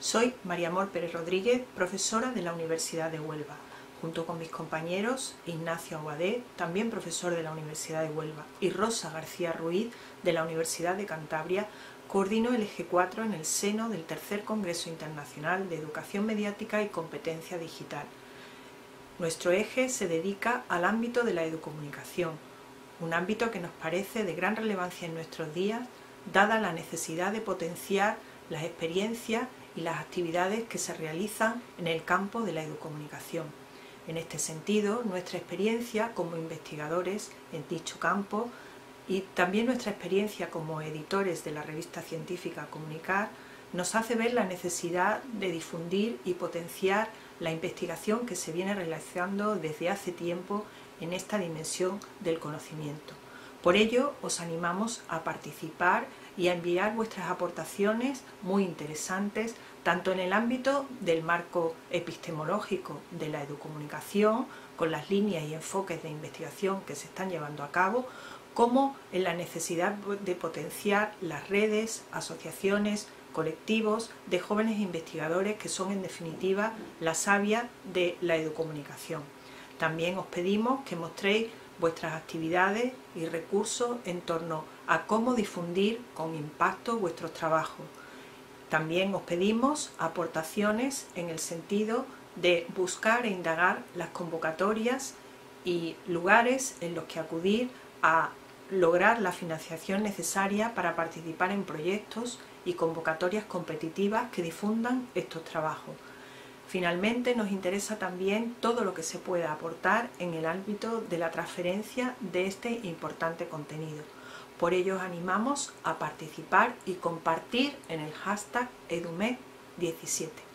Soy María Amor Pérez Rodríguez, profesora de la Universidad de Huelva, junto con mis compañeros Ignacio Aguadé, también profesor de la Universidad de Huelva, y Rosa García Ruiz, de la Universidad de Cantabria, coordino el Eje 4 en el seno del Tercer Congreso Internacional de Educación Mediática y Competencia Digital. Nuestro eje se dedica al ámbito de la educomunicación, un ámbito que nos parece de gran relevancia en nuestros días, dada la necesidad de potenciar las experiencias y las actividades que se realizan en el campo de la educomunicación. En este sentido, nuestra experiencia como investigadores en dicho campo y también nuestra experiencia como editores de la revista científica Comunicar nos hace ver la necesidad de difundir y potenciar la investigación que se viene realizando desde hace tiempo en esta dimensión del conocimiento. Por ello, os animamos a participar y a enviar vuestras aportaciones muy interesantes, tanto en el ámbito del marco epistemológico de la educomunicación, con las líneas y enfoques de investigación que se están llevando a cabo, como en la necesidad de potenciar las redes, asociaciones, colectivos de jóvenes investigadores que son en definitiva la savia de la educomunicación. También os pedimos que mostréis vuestras actividades y recursos en torno a cómo difundir con impacto vuestros trabajos. También os pedimos aportaciones en el sentido de buscar e indagar las convocatorias y lugares en los que acudir a lograr la financiación necesaria para participar en proyectos y convocatorias competitivas que difundan estos trabajos. Finalmente nos interesa también todo lo que se pueda aportar en el ámbito de la transferencia de este importante contenido. Por ello os animamos a participar y compartir en el hashtag EduMed17.